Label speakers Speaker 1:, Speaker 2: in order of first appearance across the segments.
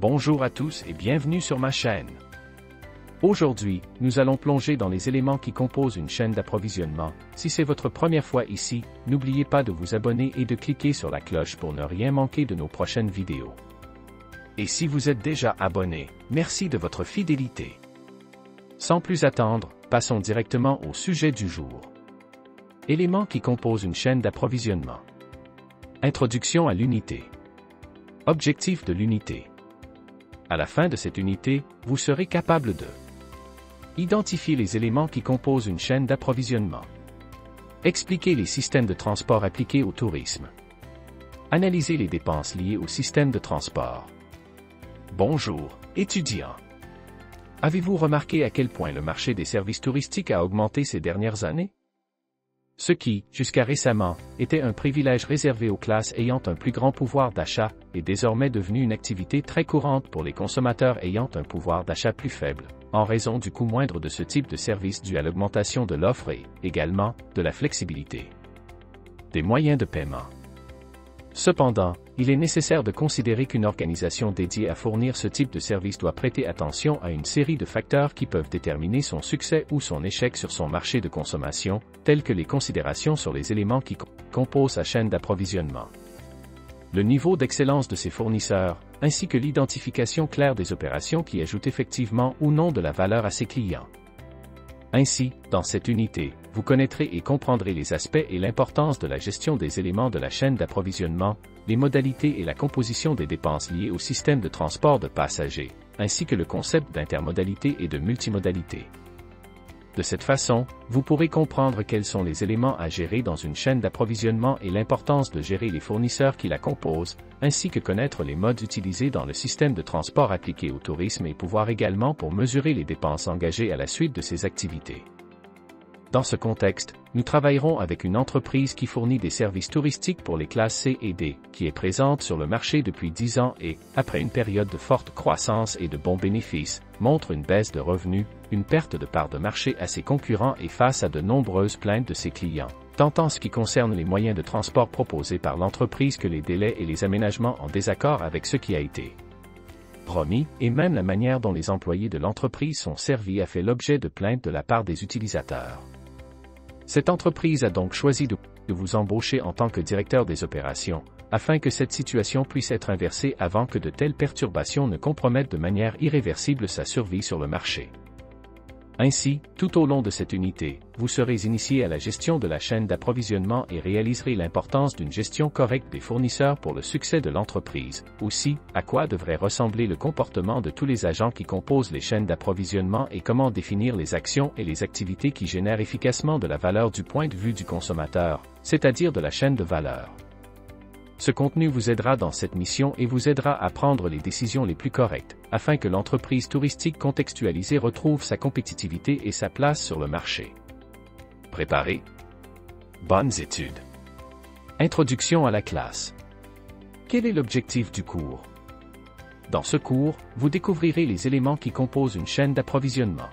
Speaker 1: Bonjour à tous et bienvenue sur ma chaîne. Aujourd'hui, nous allons plonger dans les éléments qui composent une chaîne d'approvisionnement. Si c'est votre première fois ici, n'oubliez pas de vous abonner et de cliquer sur la cloche pour ne rien manquer de nos prochaines vidéos. Et si vous êtes déjà abonné, merci de votre fidélité. Sans plus attendre, passons directement au sujet du jour. Éléments qui composent une chaîne d'approvisionnement. Introduction à l'unité. Objectif de l'unité. À la fin de cette unité, vous serez capable de identifier les éléments qui composent une chaîne d'approvisionnement, expliquer les systèmes de transport appliqués au tourisme, analyser les dépenses liées au système de transport. Bonjour, étudiants. Avez-vous remarqué à quel point le marché des services touristiques a augmenté ces dernières années? Ce qui, jusqu'à récemment, était un privilège réservé aux classes ayant un plus grand pouvoir d'achat, est désormais devenu une activité très courante pour les consommateurs ayant un pouvoir d'achat plus faible, en raison du coût moindre de ce type de service dû à l'augmentation de l'offre et, également, de la flexibilité des moyens de paiement. Cependant, il est nécessaire de considérer qu'une organisation dédiée à fournir ce type de service doit prêter attention à une série de facteurs qui peuvent déterminer son succès ou son échec sur son marché de consommation, tels que les considérations sur les éléments qui composent sa chaîne d'approvisionnement, le niveau d'excellence de ses fournisseurs, ainsi que l'identification claire des opérations qui ajoutent effectivement ou non de la valeur à ses clients. Ainsi, dans cette unité, vous connaîtrez et comprendrez les aspects et l'importance de la gestion des éléments de la chaîne d'approvisionnement, les modalités et la composition des dépenses liées au système de transport de passagers, ainsi que le concept d'intermodalité et de multimodalité. De cette façon, vous pourrez comprendre quels sont les éléments à gérer dans une chaîne d'approvisionnement et l'importance de gérer les fournisseurs qui la composent, ainsi que connaître les modes utilisés dans le système de transport appliqué au tourisme et pouvoir également pour mesurer les dépenses engagées à la suite de ces activités. Dans ce contexte, nous travaillerons avec une entreprise qui fournit des services touristiques pour les classes C et D, qui est présente sur le marché depuis 10 ans et, après une période de forte croissance et de bons bénéfices, montre une baisse de revenus, une perte de part de marché à ses concurrents et face à de nombreuses plaintes de ses clients, tant en ce qui concerne les moyens de transport proposés par l'entreprise que les délais et les aménagements en désaccord avec ce qui a été promis, et même la manière dont les employés de l'entreprise sont servis a fait l'objet de plaintes de la part des utilisateurs. Cette entreprise a donc choisi de, vous embaucher en tant que directeur des opérations, afin que cette situation puisse être inversée avant que de telles perturbations ne compromettent de manière irréversible sa survie sur le marché. Ainsi, tout au long de cette unité, vous serez initié à la gestion de la chaîne d'approvisionnement et réaliserez l'importance d'une gestion correcte des fournisseurs pour le succès de l'entreprise. Aussi, à quoi devrait ressembler le comportement de tous les agents qui composent les chaînes d'approvisionnement et comment définir les actions et les activités qui génèrent efficacement de la valeur du point de vue du consommateur, c'est-à-dire de la chaîne de valeur? Ce contenu vous aidera dans cette mission et vous aidera à prendre les décisions les plus correctes, afin que l'entreprise touristique contextualisée retrouve sa compétitivité et sa place sur le marché. Préparé Bonnes études. Introduction à la classe. Quel est l'objectif du cours? Dans ce cours, vous découvrirez les éléments qui composent une chaîne d'approvisionnement.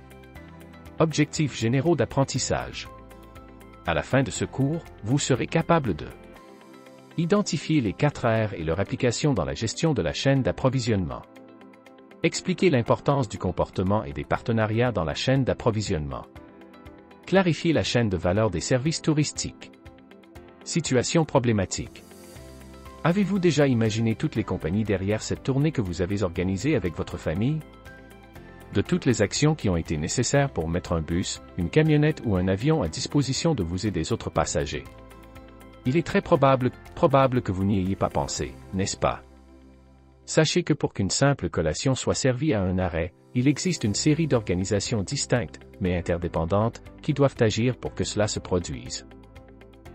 Speaker 1: Objectifs généraux d'apprentissage. À la fin de ce cours, vous serez capable de Identifier les 4 R et leur application dans la gestion de la chaîne d'approvisionnement. Expliquer l'importance du comportement et des partenariats dans la chaîne d'approvisionnement. Clarifier la chaîne de valeur des services touristiques. Situation problématique. Avez-vous déjà imaginé toutes les compagnies derrière cette tournée que vous avez organisée avec votre famille? De toutes les actions qui ont été nécessaires pour mettre un bus, une camionnette ou un avion à disposition de vous et des autres passagers. Il est très probable, probable que vous n'y ayez pas pensé, n'est-ce pas? Sachez que pour qu'une simple collation soit servie à un arrêt, il existe une série d'organisations distinctes, mais interdépendantes, qui doivent agir pour que cela se produise.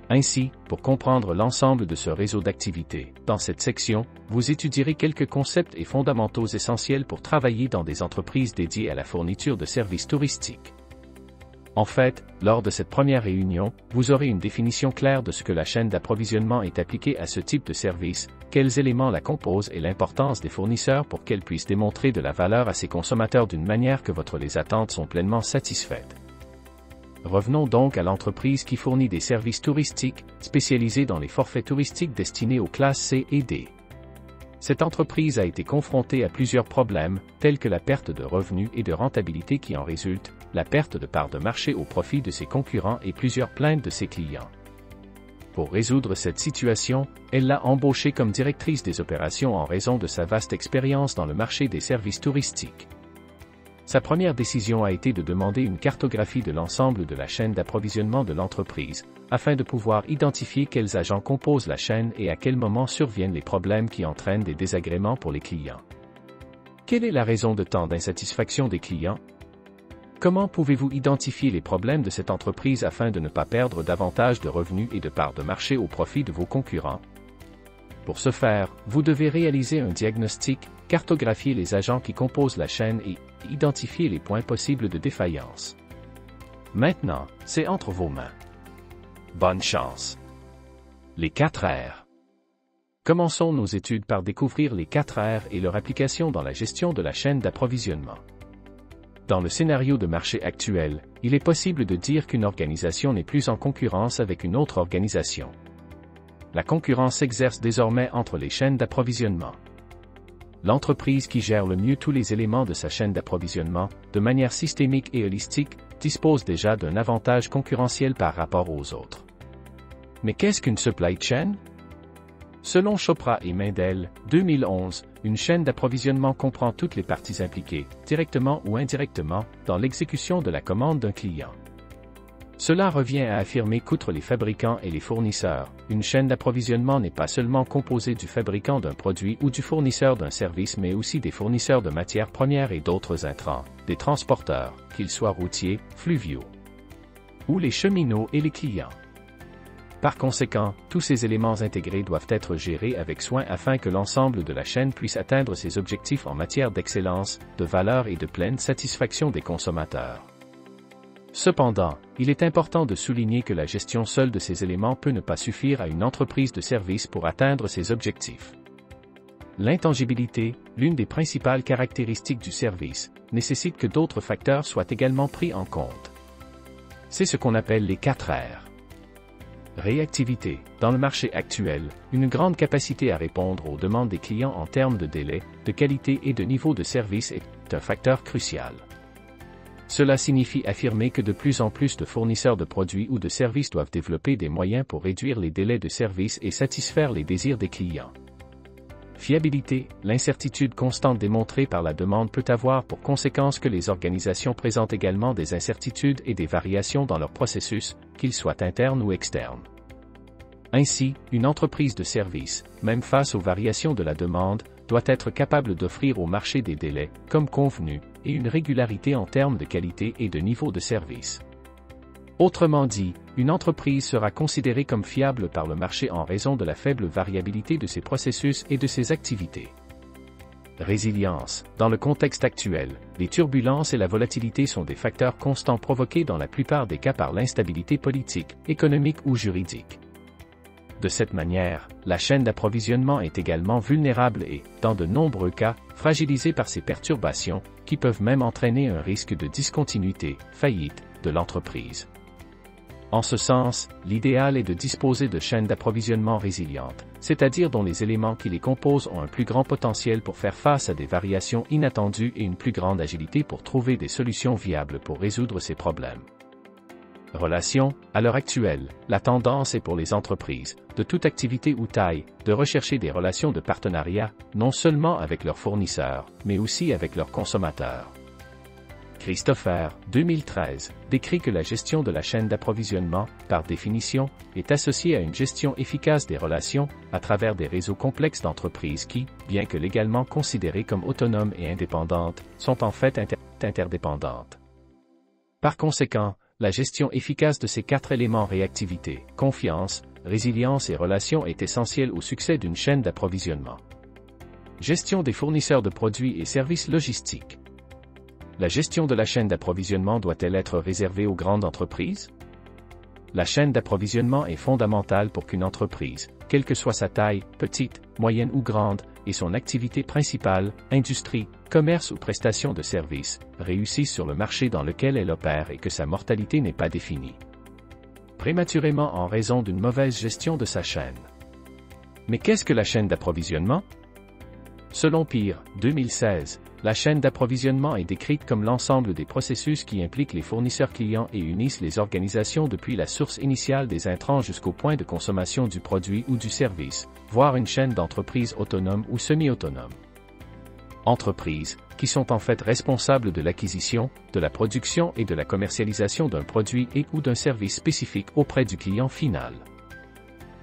Speaker 1: Ainsi, pour comprendre l'ensemble de ce réseau d'activités, dans cette section, vous étudierez quelques concepts et fondamentaux essentiels pour travailler dans des entreprises dédiées à la fourniture de services touristiques. En fait, lors de cette première réunion, vous aurez une définition claire de ce que la chaîne d'approvisionnement est appliquée à ce type de service, quels éléments la composent et l'importance des fournisseurs pour qu'elle puisse démontrer de la valeur à ses consommateurs d'une manière que votre les attentes sont pleinement satisfaites. Revenons donc à l'entreprise qui fournit des services touristiques, spécialisés dans les forfaits touristiques destinés aux classes C et D. cette entreprise a été confrontée à plusieurs problèmes, tels que la perte de revenus et de rentabilité qui en résulte, la perte de parts de marché au profit de ses concurrents et plusieurs plaintes de ses clients. Pour résoudre cette situation, elle l'a embauchée comme directrice des opérations en raison de sa vaste expérience dans le marché des services touristiques. Sa première décision a été de demander une cartographie de l'ensemble de la chaîne d'approvisionnement de l'entreprise, afin de pouvoir identifier quels agents composent la chaîne et à quel moment surviennent les problèmes qui entraînent des désagréments pour les clients. Quelle est la raison de tant d'insatisfaction des clients? Comment pouvez-vous identifier les problèmes de cette entreprise afin de ne pas perdre davantage de revenus et de parts de marché au profit de vos concurrents? Pour ce faire, vous devez réaliser un diagnostic, cartographier les agents qui composent la chaîne et identifier les points possibles de défaillance. Maintenant, c'est entre vos mains. Bonne chance. Les 4 R. Commençons nos études par découvrir les 4 R et leur application dans la gestion de la chaîne d'approvisionnement. Dans le scénario de marché actuel, il est possible de dire qu'une organisation n'est plus en concurrence avec une autre organisation. La concurrence s'exerce désormais entre les chaînes d'approvisionnement. L'entreprise qui gère le mieux tous les éléments de sa chaîne d'approvisionnement, de manière systémique et holistique, dispose déjà d'un avantage concurrentiel par rapport aux autres. Mais qu'est-ce qu'une supply chain? Selon Chopra et Mendel, 2011, une chaîne d'approvisionnement comprend toutes les parties impliquées, directement ou indirectement, dans l'exécution de la commande d'un client. Cela revient à affirmer qu'outre les fabricants et les fournisseurs, une chaîne d'approvisionnement n'est pas seulement composée du fabricant d'un produit ou du fournisseur d'un service mais aussi des fournisseurs de matières premières et d'autres intrants, des transporteurs, qu'ils soient routiers, fluviaux, ou les cheminots et les clients. Par conséquent, tous ces éléments intégrés doivent être gérés avec soin afin que l'ensemble de la chaîne puisse atteindre ses objectifs en matière d'excellence, de valeur et de pleine satisfaction des consommateurs. Cependant, il est important de souligner que la gestion seule de ces éléments peut ne pas suffire à une entreprise de service pour atteindre ses objectifs. L'intangibilité, l'une des principales caractéristiques du service, nécessite que d'autres facteurs soient également pris en compte. C'est ce qu'on appelle les 4 R. Réactivité. Dans le marché actuel, une grande capacité à répondre aux demandes des clients en termes de délai, de qualité et de niveau de service est un facteur crucial. Cela signifie affirmer que de plus en plus de fournisseurs de produits ou de services doivent développer des moyens pour réduire les délais de service et satisfaire les désirs des clients. Fiabilité, l'incertitude constante démontrée par la demande peut avoir pour conséquence que les organisations présentent également des incertitudes et des variations dans leur processus, qu'ils soient internes ou externes. Ainsi, une entreprise de service, même face aux variations de la demande, doit être capable d'offrir au marché des délais, comme convenu, et une régularité en termes de qualité et de niveau de service. Autrement dit, une entreprise sera considérée comme fiable par le marché en raison de la faible variabilité de ses processus et de ses activités. Résilience. Dans le contexte actuel, les turbulences et la volatilité sont des facteurs constants provoqués dans la plupart des cas par l'instabilité politique, économique ou juridique. De cette manière, la chaîne d'approvisionnement est également vulnérable et, dans de nombreux cas, fragilisée par ces perturbations, qui peuvent même entraîner un risque de discontinuité, faillite, de l'entreprise. En ce sens, l'idéal est de disposer de chaînes d'approvisionnement résilientes, c'est-à-dire dont les éléments qui les composent ont un plus grand potentiel pour faire face à des variations inattendues et une plus grande agilité pour trouver des solutions viables pour résoudre ces problèmes. Relations, à l'heure actuelle, la tendance est pour les entreprises, de toute activité ou taille, de rechercher des relations de partenariat, non seulement avec leurs fournisseurs, mais aussi avec leurs consommateurs. Christopher, 2013, décrit que la gestion de la chaîne d'approvisionnement, par définition, est associée à une gestion efficace des relations, à travers des réseaux complexes d'entreprises qui, bien que légalement considérées comme autonomes et indépendantes, sont en fait interdépendantes. Par conséquent, la gestion efficace de ces quatre éléments réactivité, confiance, résilience et relations est essentielle au succès d'une chaîne d'approvisionnement. Gestion des fournisseurs de produits et services logistiques. La gestion de la chaîne d'approvisionnement doit-elle être réservée aux grandes entreprises? La chaîne d'approvisionnement est fondamentale pour qu'une entreprise, quelle que soit sa taille, petite, moyenne ou grande, et son activité principale, industrie, commerce ou prestation de services, réussisse sur le marché dans lequel elle opère et que sa mortalité n'est pas définie. Prématurément en raison d'une mauvaise gestion de sa chaîne. Mais qu'est-ce que la chaîne d'approvisionnement? Selon Peer, 2016, la chaîne d'approvisionnement est décrite comme l'ensemble des processus qui impliquent les fournisseurs clients et unissent les organisations depuis la source initiale des intrants jusqu'au point de consommation du produit ou du service, voire une chaîne d'entreprises autonomes ou semi-autonomes. Entreprises, qui sont en fait responsables de l'acquisition, de la production et de la commercialisation d'un produit et ou d'un service spécifique auprès du client final.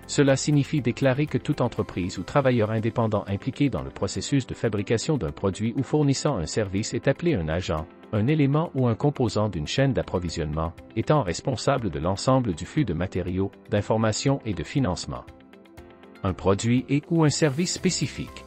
Speaker 1: Cela signifie déclarer que toute entreprise ou travailleur indépendant impliqué dans le processus de fabrication d'un produit ou fournissant un service est appelé un agent, un élément ou un composant d'une chaîne d'approvisionnement, étant responsable de l'ensemble du flux de matériaux, d'informations et de financement. Un produit et ou un service spécifique.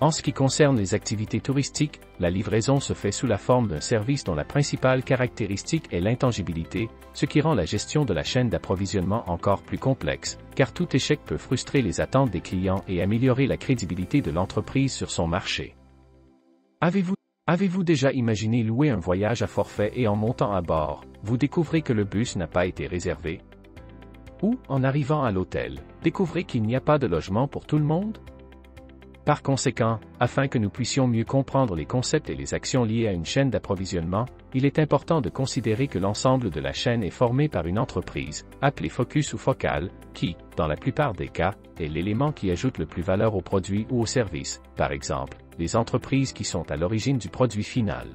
Speaker 1: En ce qui concerne les activités touristiques, la livraison se fait sous la forme d'un service dont la principale caractéristique est l'intangibilité, ce qui rend la gestion de la chaîne d'approvisionnement encore plus complexe, car tout échec peut frustrer les attentes des clients et améliorer la crédibilité de l'entreprise sur son marché. Avez-vous déjà imaginé louer un voyage à forfait et en montant à bord, vous découvrez que le bus n'a pas été réservé. Ou, en arrivant à l'hôtel, découvrez qu'il n'y a pas de logement pour tout le monde? Par conséquent, afin que nous puissions mieux comprendre les concepts et les actions liées à une chaîne d'approvisionnement, il est important de considérer que l'ensemble de la chaîne est formé par une entreprise, appelée focus ou focale, qui, dans la plupart des cas, est l'élément qui ajoute le plus valeur au produit ou au service, par exemple, les entreprises qui sont à l'origine du produit final.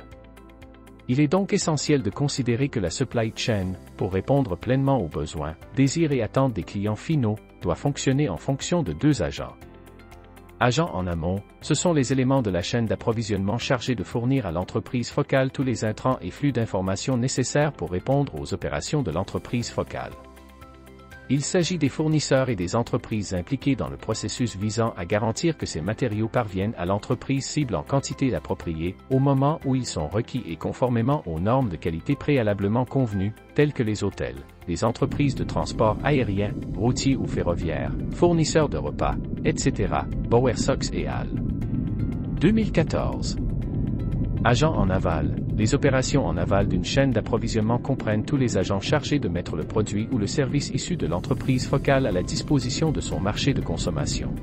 Speaker 1: Il est donc essentiel de considérer que la supply chain, pour répondre pleinement aux besoins, désirs et attentes des clients finaux, doit fonctionner en fonction de deux agents. Agents en amont, ce sont les éléments de la chaîne d'approvisionnement chargés de fournir à l'entreprise focale tous les intrants et flux d'informations nécessaires pour répondre aux opérations de l'entreprise focale. Il s'agit des fournisseurs et des entreprises impliquées dans le processus visant à garantir que ces matériaux parviennent à l'entreprise cible en quantité appropriée, au moment où ils sont requis et conformément aux normes de qualité préalablement convenues, telles que les hôtels, les entreprises de transport aérien, routier ou ferroviaire, fournisseurs de repas, etc., Bower Sox et Al. 2014 Agents en aval. Les opérations en aval d'une chaîne d'approvisionnement comprennent tous les agents chargés de mettre le produit ou le service issu de l'entreprise focale à la disposition de son marché de consommation.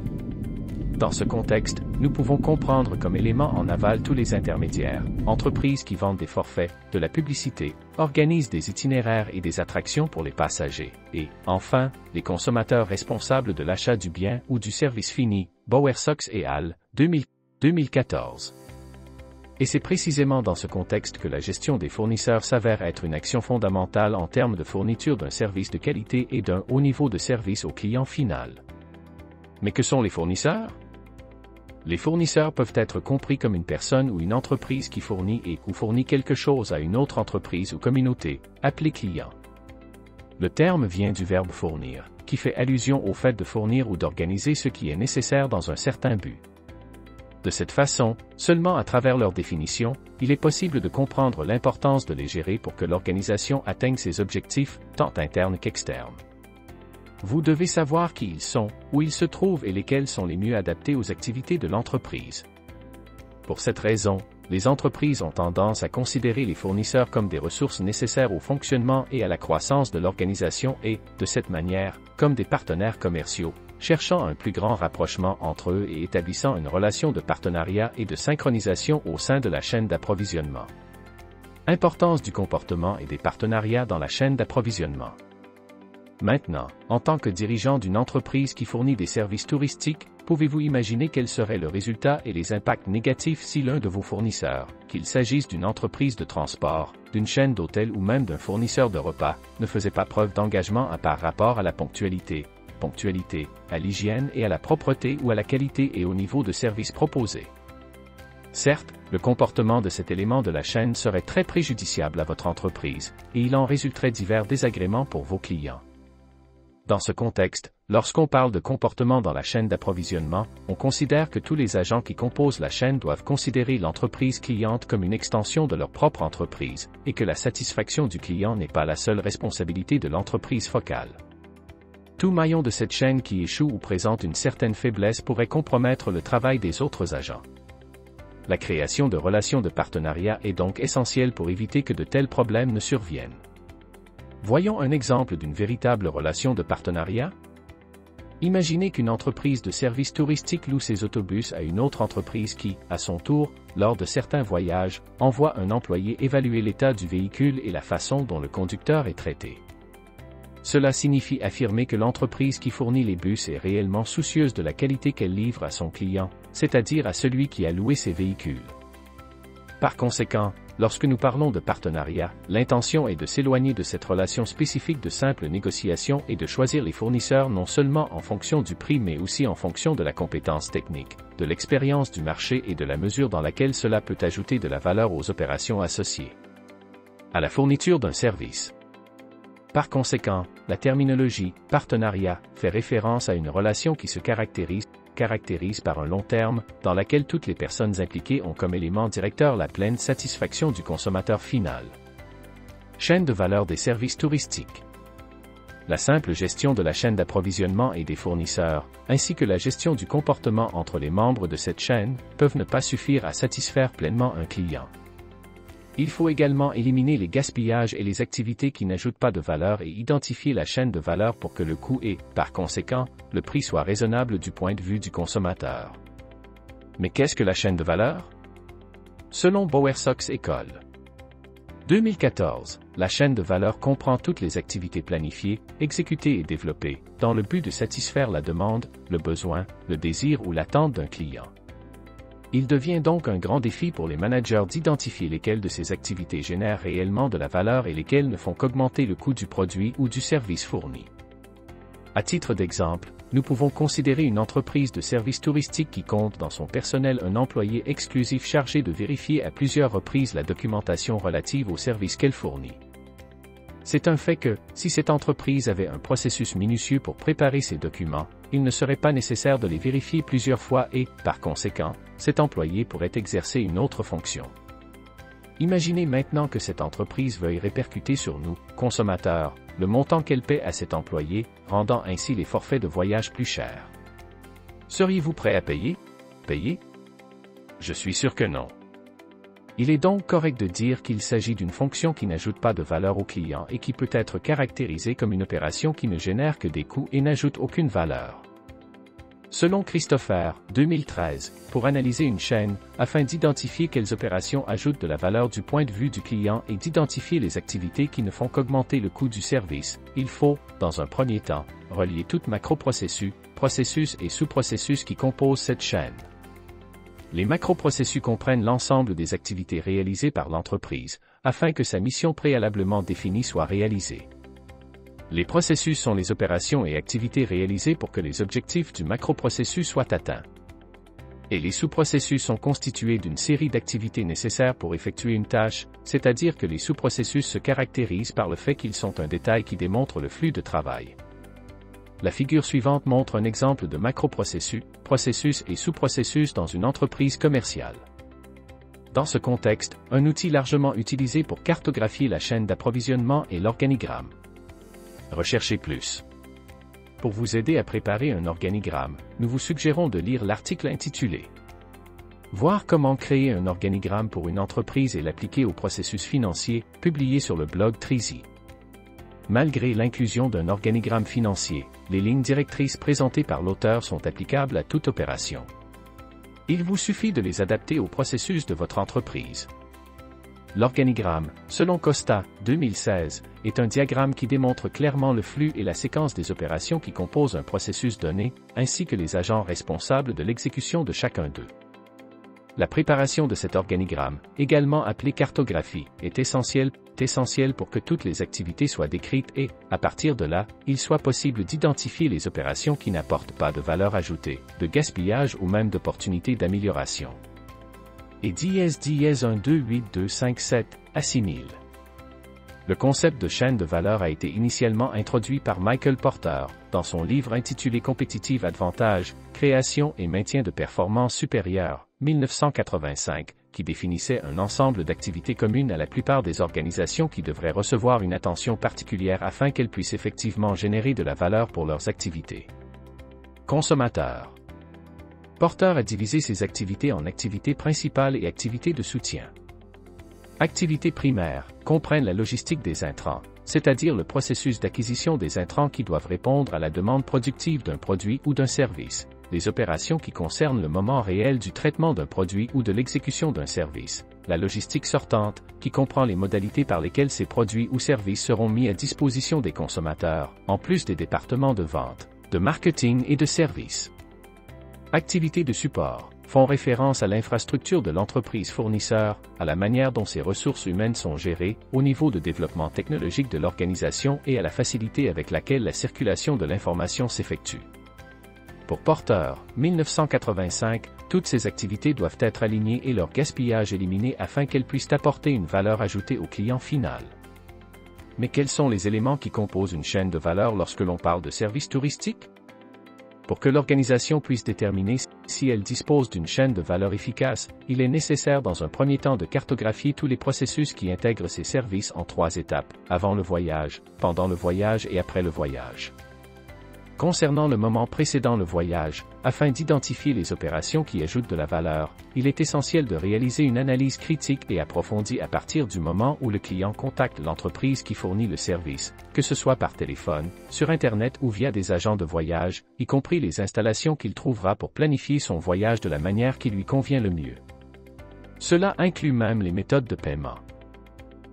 Speaker 1: Dans ce contexte, nous pouvons comprendre comme élément en aval tous les intermédiaires, entreprises qui vendent des forfaits, de la publicité, organisent des itinéraires et des attractions pour les passagers, et, enfin, les consommateurs responsables de l'achat du bien ou du service fini, Bower Sox et Al, 2014. Et c'est précisément dans ce contexte que la gestion des fournisseurs s'avère être une action fondamentale en termes de fourniture d'un service de qualité et d'un haut niveau de service au client final. Mais que sont les fournisseurs? Les fournisseurs peuvent être compris comme une personne ou une entreprise qui fournit et ou fournit quelque chose à une autre entreprise ou communauté, appelée client. Le terme vient du verbe fournir, qui fait allusion au fait de fournir ou d'organiser ce qui est nécessaire dans un certain but. De cette façon, seulement à travers leur définition, il est possible de comprendre l'importance de les gérer pour que l'organisation atteigne ses objectifs, tant internes qu'externes. Vous devez savoir qui ils sont, où ils se trouvent et lesquels sont les mieux adaptés aux activités de l'entreprise. Pour cette raison, les entreprises ont tendance à considérer les fournisseurs comme des ressources nécessaires au fonctionnement et à la croissance de l'organisation et, de cette manière, comme des partenaires commerciaux, cherchant un plus grand rapprochement entre eux et établissant une relation de partenariat et de synchronisation au sein de la chaîne d'approvisionnement. Importance du comportement et des partenariats dans la chaîne d'approvisionnement. Maintenant, en tant que dirigeant d'une entreprise qui fournit des services touristiques, pouvez-vous imaginer quel serait le résultat et les impacts négatifs si l'un de vos fournisseurs, qu'il s'agisse d'une entreprise de transport, d'une chaîne d'hôtels ou même d'un fournisseur de repas, ne faisait pas preuve d'engagement à par rapport à la ponctualité, ponctualité, à l'hygiène et à la propreté ou à la qualité et au niveau de service proposé. Certes, le comportement de cet élément de la chaîne serait très préjudiciable à votre entreprise, et il en résulterait divers désagréments pour vos clients. Dans ce contexte, lorsqu'on parle de comportement dans la chaîne d'approvisionnement, on considère que tous les agents qui composent la chaîne doivent considérer l'entreprise cliente comme une extension de leur propre entreprise, et que la satisfaction du client n'est pas la seule responsabilité de l'entreprise focale. Tout maillon de cette chaîne qui échoue ou présente une certaine faiblesse pourrait compromettre le travail des autres agents. La création de relations de partenariat est donc essentielle pour éviter que de tels problèmes ne surviennent. Voyons un exemple d'une véritable relation de partenariat. Imaginez qu'une entreprise de services touristiques loue ses autobus à une autre entreprise qui, à son tour, lors de certains voyages, envoie un employé évaluer l'état du véhicule et la façon dont le conducteur est traité. Cela signifie affirmer que l'entreprise qui fournit les bus est réellement soucieuse de la qualité qu'elle livre à son client, c'est-à-dire à celui qui a loué ses véhicules. Par conséquent, lorsque nous parlons de partenariat, l'intention est de s'éloigner de cette relation spécifique de simple négociation et de choisir les fournisseurs non seulement en fonction du prix mais aussi en fonction de la compétence technique, de l'expérience du marché et de la mesure dans laquelle cela peut ajouter de la valeur aux opérations associées. À la fourniture d'un service. Par conséquent, la terminologie partenariat fait référence à une relation qui se caractérise, par un long terme, dans laquelle toutes les personnes impliquées ont comme élément directeur la pleine satisfaction du consommateur final. Chaîne de valeur des services touristiques. La simple gestion de la chaîne d'approvisionnement et des fournisseurs, ainsi que la gestion du comportement entre les membres de cette chaîne, peuvent ne pas suffire à satisfaire pleinement un client. Il faut également éliminer les gaspillages et les activités qui n'ajoutent pas de valeur et identifier la chaîne de valeur pour que le coût et, par conséquent, le prix soient raisonnables du point de vue du consommateur. Mais qu'est-ce que la chaîne de valeur? Selon Bowersox École. 2014, la chaîne de valeur comprend toutes les activités planifiées, exécutées et développées, dans le but de satisfaire la demande, le besoin, le désir ou l'attente d'un client. Il devient donc un grand défi pour les managers d'identifier lesquelles de ces activités génèrent réellement de la valeur et lesquelles ne font qu'augmenter le coût du produit ou du service fourni. À titre d'exemple, nous pouvons considérer une entreprise de services touristiques qui compte dans son personnel un employé exclusif chargé de vérifier à plusieurs reprises la documentation relative aux services qu'elle fournit. C'est un fait que, si cette entreprise avait un processus minutieux pour préparer ces documents, il ne serait pas nécessaire de les vérifier plusieurs fois et, par conséquent, cet employé pourrait exercer une autre fonction. Imaginez maintenant que cette entreprise veuille répercuter sur nous, consommateurs, le montant qu'elle paie à cet employé, rendant ainsi les forfaits de voyage plus chers. Seriez-vous prêt à payer? Payer? Je suis sûr que non. Il est donc correct de dire qu'il s'agit d'une fonction qui n'ajoute pas de valeur au client et qui peut être caractérisée comme une opération qui ne génère que des coûts et n'ajoute aucune valeur. Selon Christopher, 2013, pour analyser une chaîne, afin d'identifier quelles opérations ajoutent de la valeur du point de vue du client et d'identifier les activités qui ne font qu'augmenter le coût du service, il faut, dans un premier temps, relier toute macroprocessus, processus et sous-processus qui composent cette chaîne. Les macroprocessus comprennent l'ensemble des activités réalisées par l'entreprise, afin que sa mission préalablement définie soit réalisée. Les processus sont les opérations et activités réalisées pour que les objectifs du macroprocessus soient atteints. Et les sous-processus sont constitués d'une série d'activités nécessaires pour effectuer une tâche, c'est-à-dire que les sous-processus se caractérisent par le fait qu'ils sont un détail qui démontre le flux de travail. La figure suivante montre un exemple de macroprocessus, processus et sous-processus dans une entreprise commerciale. Dans ce contexte, un outil largement utilisé pour cartographier la chaîne d'approvisionnement est l'organigramme. Recherchez plus. Pour vous aider à préparer un organigramme, nous vous suggérons de lire l'article intitulé Voir comment créer un organigramme pour une entreprise et l'appliquer au processus financier, publié sur le blog Trizy. Malgré l'inclusion d'un organigramme financier, les lignes directrices présentées par l'auteur sont applicables à toute opération. Il vous suffit de les adapter au processus de votre entreprise. L'organigramme, selon Costa, 2016, est un diagramme qui démontre clairement le flux et la séquence des opérations qui composent un processus donné, ainsi que les agents responsables de l'exécution de chacun d'eux. La préparation de cet organigramme, également appelé cartographie, est essentielle, essentielle pour que toutes les activités soient décrites et, à partir de là, il soit possible d'identifier les opérations qui n'apportent pas de valeur ajoutée, de gaspillage ou même d'opportunités d'amélioration. Et 10 10 1 2 8 2 5 7 assimile. Le concept de chaîne de valeur a été initialement introduit par Michael Porter, dans son livre intitulé Competitive Advantage, Création et maintien de performance supérieure, 1985, qui définissait un ensemble d'activités communes à la plupart des organisations qui devraient recevoir une attention particulière afin qu'elles puissent effectivement générer de la valeur pour leurs activités. Consommateurs. Porter a divisé ces activités en activités principales et activités de soutien. Activités primaires comprennent la logistique des intrants, c'est-à-dire le processus d'acquisition des intrants qui doivent répondre à la demande productive d'un produit ou d'un service, les opérations qui concernent le moment réel du traitement d'un produit ou de l'exécution d'un service, la logistique sortante, qui comprend les modalités par lesquelles ces produits ou services seront mis à disposition des consommateurs, en plus des départements de vente, de marketing et de services. Activités de support font référence à l'infrastructure de l'entreprise fournisseur, à la manière dont ses ressources humaines sont gérées, au niveau de développement technologique de l'organisation et à la facilité avec laquelle la circulation de l'information s'effectue. Pour Porter, 1985, toutes ces activités doivent être alignées et leur gaspillage éliminé afin qu'elles puissent apporter une valeur ajoutée au client final. Mais quels sont les éléments qui composent une chaîne de valeur lorsque l'on parle de services touristiques Pour que l'organisation puisse déterminer si elle dispose d'une chaîne de valeur efficace, il est nécessaire dans un premier temps de cartographier tous les processus qui intègrent ces services en trois étapes, avant le voyage, pendant le voyage et après le voyage concernant le moment précédant le voyage, afin d'identifier les opérations qui ajoutent de la valeur, il est essentiel de réaliser une analyse critique et approfondie à partir du moment où le client contacte l'entreprise qui fournit le service, que ce soit par téléphone, sur Internet ou via des agents de voyage, y compris les installations qu'il trouvera pour planifier son voyage de la manière qui lui convient le mieux. Cela inclut même les méthodes de paiement.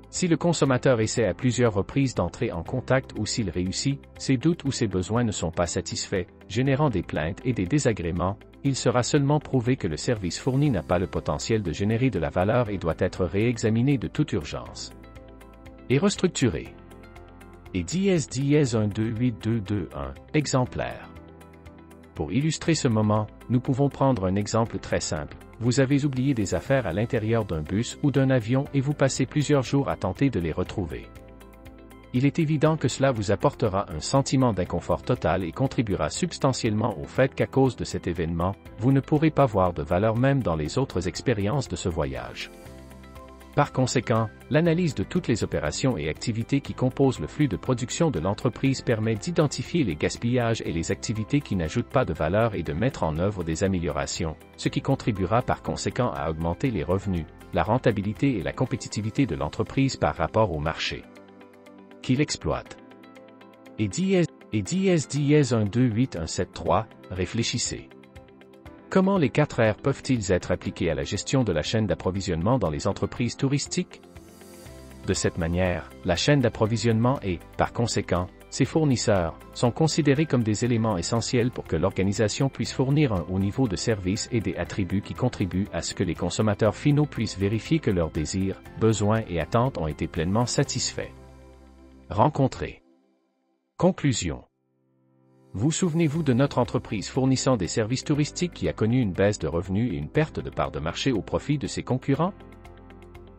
Speaker 1: Si le consommateur essaie à plusieurs reprises d'entrer en contact ou s'il réussit, ses doutes ou ses besoins ne sont pas satisfaits, générant des plaintes et des désagréments, il sera seulement prouvé que le service fourni n'a pas le potentiel de générer de la valeur et doit être réexaminé de toute urgence. Et restructuré. Et dièse dièse 128221, exemplaire. Pour illustrer ce moment, nous pouvons prendre un exemple très simple. Vous avez oublié des affaires à l'intérieur d'un bus ou d'un avion et vous passez plusieurs jours à tenter de les retrouver. Il est évident que cela vous apportera un sentiment d'inconfort total et contribuera substantiellement au fait qu'à cause de cet événement, vous ne pourrez pas voir de valeur même dans les autres expériences de ce voyage. Par conséquent, l'analyse de toutes les opérations et activités qui composent le flux de production de l'entreprise permet d'identifier les gaspillages et les activités qui n'ajoutent pas de valeur et de mettre en œuvre des améliorations, ce qui contribuera par conséquent à augmenter les revenus, la rentabilité et la compétitivité de l'entreprise par rapport au marché qu'il exploite. Et dièse, et dièse dièse 128173, réfléchissez. Comment les 4 R peuvent-ils être appliqués à la gestion de la chaîne d'approvisionnement dans les entreprises touristiques? De cette manière, la chaîne d'approvisionnement et, par conséquent, ses fournisseurs, sont considérés comme des éléments essentiels pour que l'organisation puisse fournir un haut niveau de service et des attributs qui contribuent à ce que les consommateurs finaux puissent vérifier que leurs désirs, besoins et attentes ont été pleinement satisfaits. Rencontrer. Conclusion. Vous souvenez-vous de notre entreprise fournissant des services touristiques qui a connu une baisse de revenus et une perte de part de marché au profit de ses concurrents?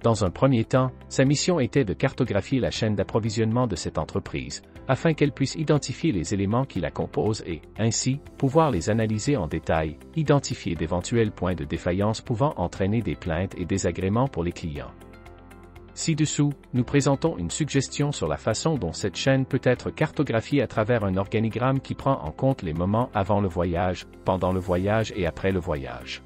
Speaker 1: Dans un premier temps, sa mission était de cartographier la chaîne d'approvisionnement de cette entreprise, afin qu'elle puisse identifier les éléments qui la composent et, ainsi, pouvoir les analyser en détail, identifier d'éventuels points de défaillance pouvant entraîner des plaintes et désagréments pour les clients. Ci-dessous, nous présentons une suggestion sur la façon dont cette chaîne peut être cartographiée à travers un organigramme qui prend en compte les moments avant le voyage, pendant le voyage et après le voyage.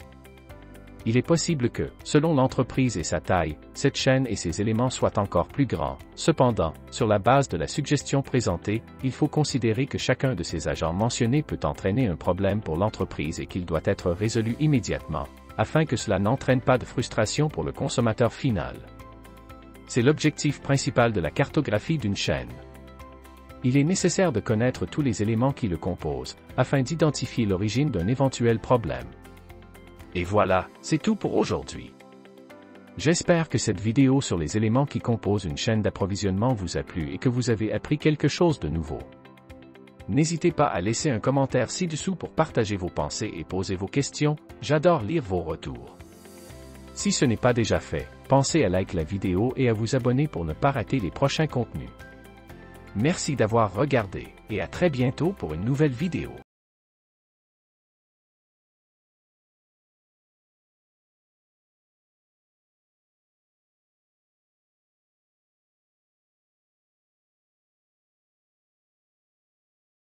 Speaker 1: Il est possible que, selon l'entreprise et sa taille, cette chaîne et ses éléments soient encore plus grands. Cependant, sur la base de la suggestion présentée, il faut considérer que chacun de ces agents mentionnés peut entraîner un problème pour l'entreprise et qu'il doit être résolu immédiatement, afin que cela n'entraîne pas de frustration pour le consommateur final c'est l'objectif principal de la cartographie d'une chaîne. Il est nécessaire de connaître tous les éléments qui le composent, afin d'identifier l'origine d'un éventuel problème. Et voilà, c'est tout pour aujourd'hui. J'espère que cette vidéo sur les éléments qui composent une chaîne d'approvisionnement vous a plu et que vous avez appris quelque chose de nouveau. N'hésitez pas à laisser un commentaire ci-dessous pour partager vos pensées et poser vos questions, j'adore lire vos retours. Si ce n'est pas déjà fait, pensez à liker la vidéo et à vous abonner pour ne pas rater les prochains contenus. Merci d'avoir regardé, et à très bientôt pour une nouvelle vidéo.